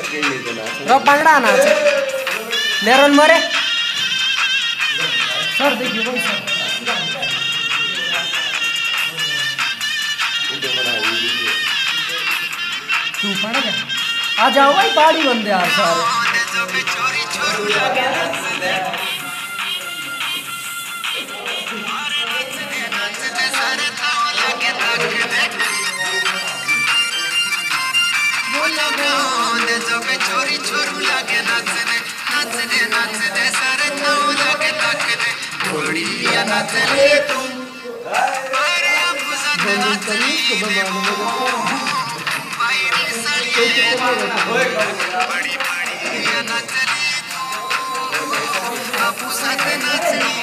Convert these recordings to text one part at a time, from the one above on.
र पांगड़ा आना मरे। सर देखिए सर। तू पड़ गया आ जाओ भाई पहाड़ी बंदे यार सारे। चोरी छोरू लागे, नाचने नाचने नाचने, सारे थाव लागे, ताकने। घोड़िया नाचले तू। अरे आप साथ नाचली पायरी सड़िए बड़ी बड़ी नाचली बापू साथ नाचली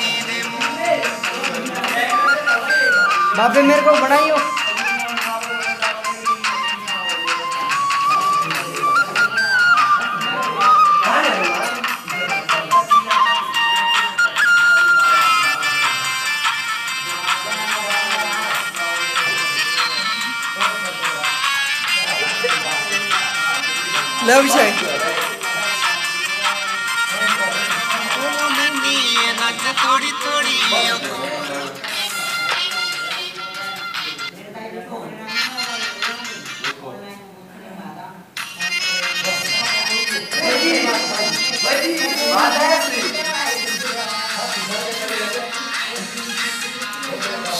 बाबे मेरे को बनाइयो। ले अभिषेक नाच थोड़ी थोड़ी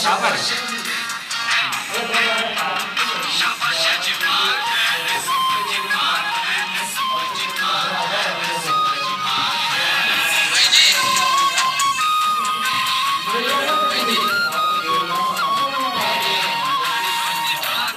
शराबी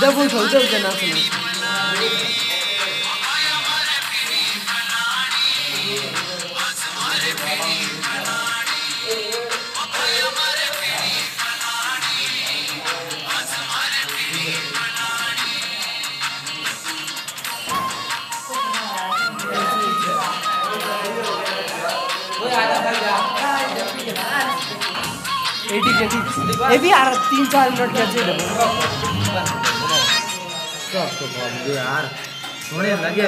इधर बोल उधर उधर ना सुनो। ये भी आ रहा तीन चार मिनट का चेक यार। सोने लगे